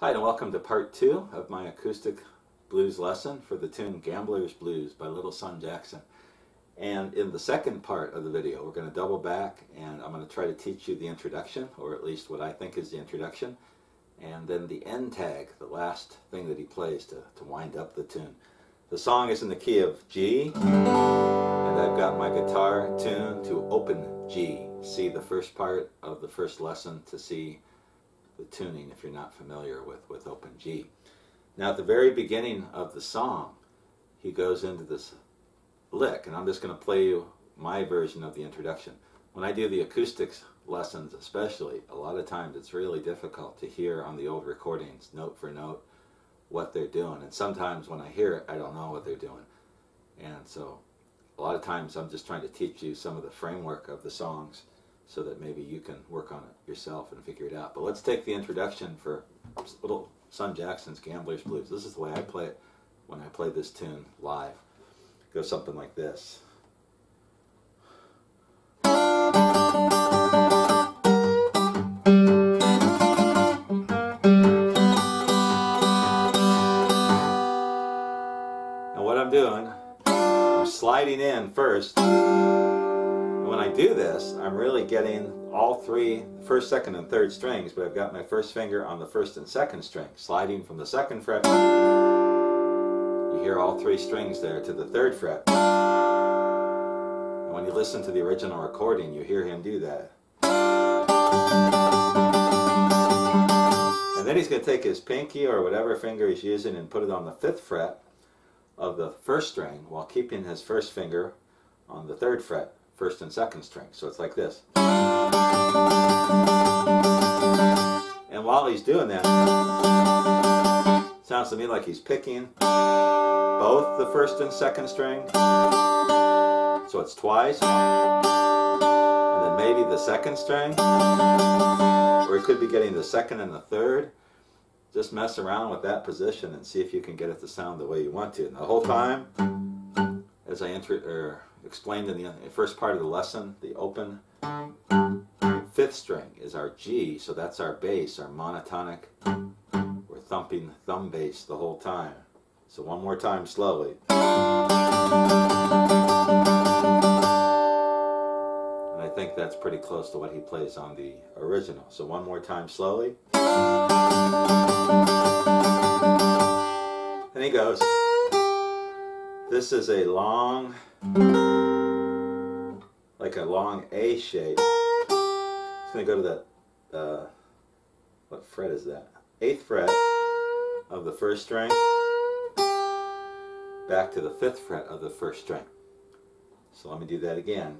Hi, and welcome to part two of my acoustic blues lesson for the tune Gambler's Blues by Little Son Jackson. And in the second part of the video, we're going to double back and I'm going to try to teach you the introduction, or at least what I think is the introduction, and then the end tag, the last thing that he plays to, to wind up the tune. The song is in the key of G, and I've got my guitar tuned to open G. See the first part of the first lesson to see the tuning if you're not familiar with, with open G. Now at the very beginning of the song, he goes into this lick, and I'm just going to play you my version of the introduction. When I do the acoustics lessons especially, a lot of times it's really difficult to hear on the old recordings, note for note, what they're doing. And sometimes when I hear it, I don't know what they're doing. And so a lot of times I'm just trying to teach you some of the framework of the songs so that maybe you can work on it yourself and figure it out. But let's take the introduction for Little Son Jackson's Gambler's Blues. This is the way I play it when I play this tune live. It goes something like this. And what I'm doing, I'm sliding in first when I do this, I'm really getting all three, first, second, and third strings, but I've got my first finger on the first and second string, sliding from the second fret. You hear all three strings there to the third fret. And when you listen to the original recording, you hear him do that. And then he's going to take his pinky or whatever finger he's using and put it on the fifth fret of the first string while keeping his first finger on the third fret first and second string. So it's like this. And while he's doing that, sounds to me like he's picking both the first and second string. So it's twice. And then maybe the second string. Or he could be getting the second and the third. Just mess around with that position and see if you can get it to sound the way you want to. And the whole time, as I enter, or explained in the first part of the lesson, the open fifth string is our G, so that's our bass, our monotonic. We're thumping thumb bass the whole time. So one more time slowly. And I think that's pretty close to what he plays on the original. So one more time slowly. And he goes. This is a long like a long A shape. It's going to go to that, uh, what fret is that? Eighth fret of the first string, back to the fifth fret of the first string. So let me do that again.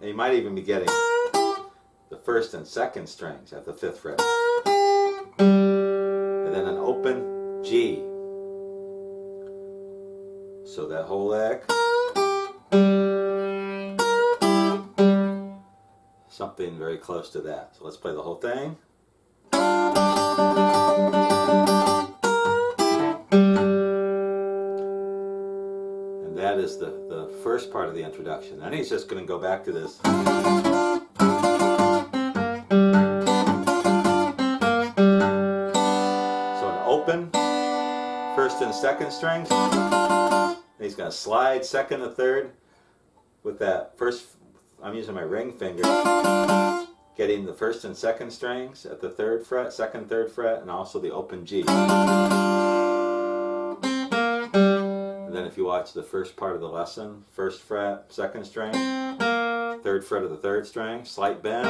And you might even be getting the first and second strings at the fifth fret. Open G so that whole leg, something very close to that. So let's play the whole thing. And that is the, the first part of the introduction. Then he's just going to go back to this. Second string. And he's going to slide second to third with that first, I'm using my ring finger, getting the first and second strings at the third fret, second, third fret, and also the open G. And then if you watch the first part of the lesson, first fret, second string, third fret of the third string, slight bend,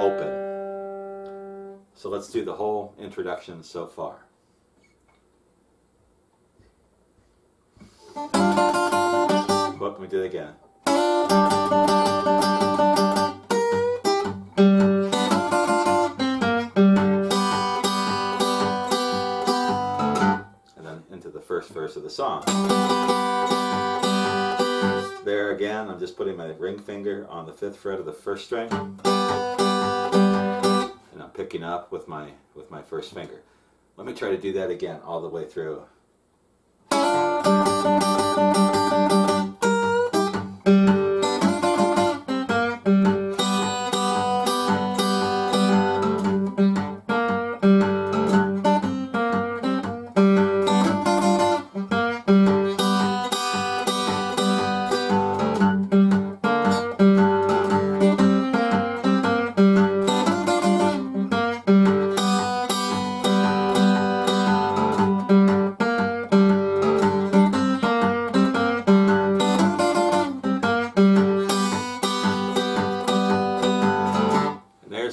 open. So let's do the whole introduction so far. Let we do again. And then into the first verse of the song. There again, I'm just putting my ring finger on the fifth fret of the first string. And I'm picking up with my with my first finger. Let me try to do that again all the way through. Thank you.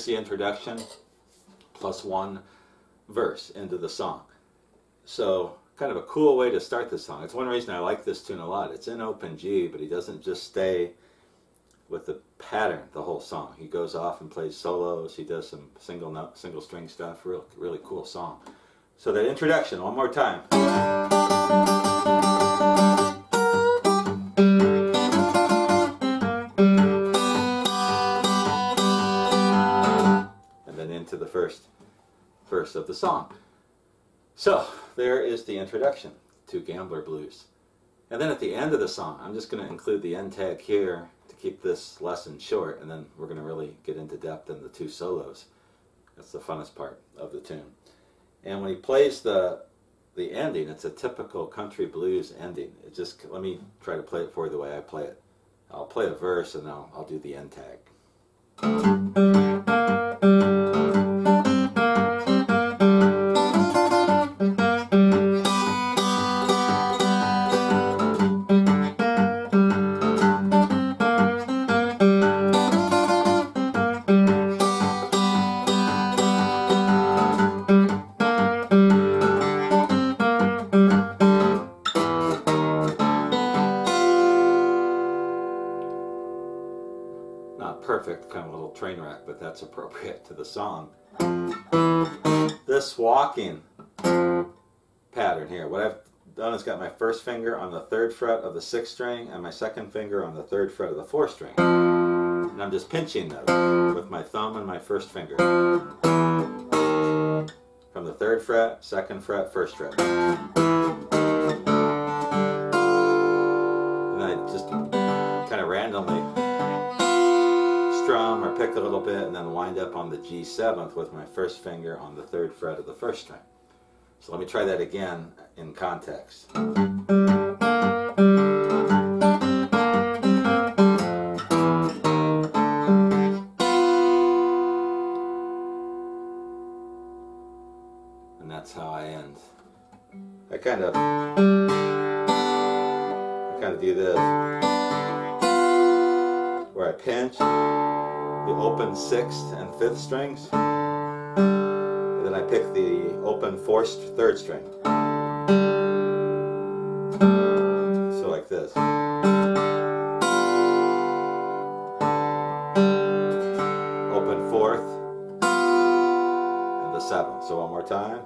Introduction plus one verse into the song. So kind of a cool way to start the song. It's one reason I like this tune a lot. It's in open G, but he doesn't just stay with the pattern the whole song. He goes off and plays solos. He does some single note, single string stuff. Real, really cool song. So that introduction, one more time. First verse of the song. So there is the introduction to Gambler Blues. And then at the end of the song, I'm just going to include the end tag here to keep this lesson short, and then we're going to really get into depth in the two solos. That's the funnest part of the tune. And when he plays the the ending, it's a typical country blues ending. It just let me try to play it for you the way I play it. I'll play a verse and I'll, I'll do the end tag. Perfect, kind of a little train wreck, but that's appropriate to the song. This walking pattern here, what I've done is got my first finger on the third fret of the sixth string and my second finger on the third fret of the fourth string. And I'm just pinching those with my thumb and my first finger. From the third fret, second fret, first fret. Strum or pick a little bit and then wind up on the G seventh with my first finger on the third fret of the first string. So let me try that again in context. And that's how I end. I kind of I kind of do this where I pinch the open sixth and fifth strings. And then I pick the open fourth, third string. So like this. Open fourth and the seventh. So one more time.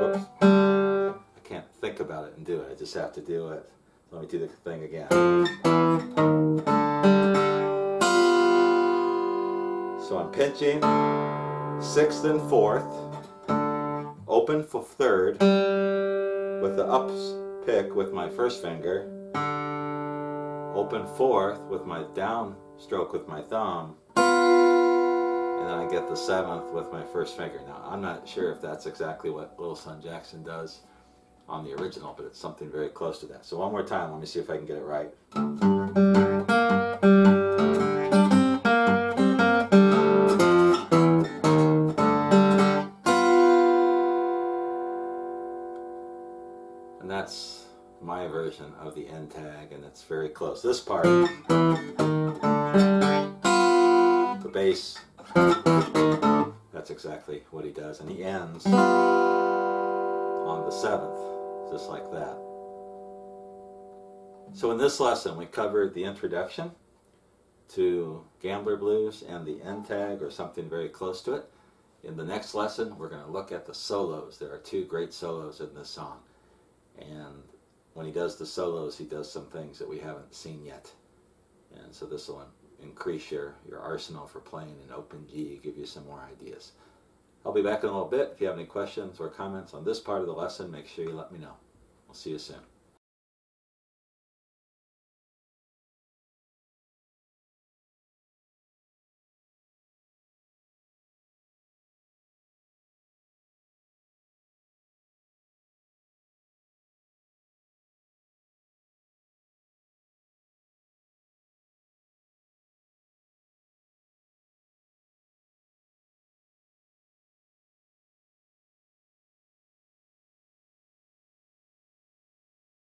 Whoops. I can't think about it and do it. I just have to do it. Let me do the thing again. Sixth and fourth, open for third, with the ups pick with my first finger, open fourth with my down stroke with my thumb, and then I get the seventh with my first finger. Now I'm not sure if that's exactly what Little Son Jackson does on the original, but it's something very close to that. So one more time, let me see if I can get it right. And that's my version of the end tag, and it's very close. This part, the bass, that's exactly what he does, and he ends on the seventh, just like that. So in this lesson, we covered the introduction to Gambler Blues and the end tag, or something very close to it. In the next lesson, we're going to look at the solos. There are two great solos in this song. And when he does the solos, he does some things that we haven't seen yet. And so this will increase your, your arsenal for playing in open G, give you some more ideas. I'll be back in a little bit. If you have any questions or comments on this part of the lesson, make sure you let me know. I'll see you soon.